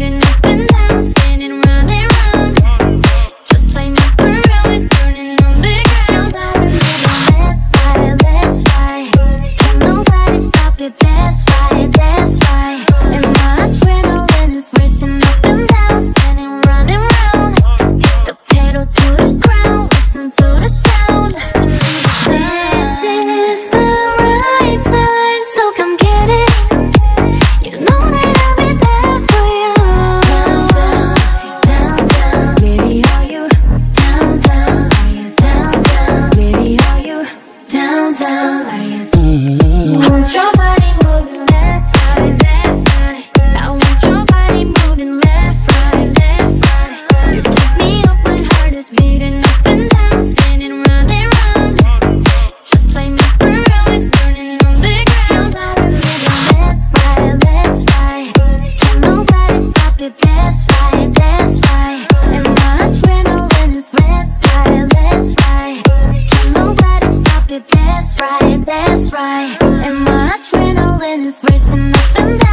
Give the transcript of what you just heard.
didn't right, that's right. And my adrenaline is racing up and down.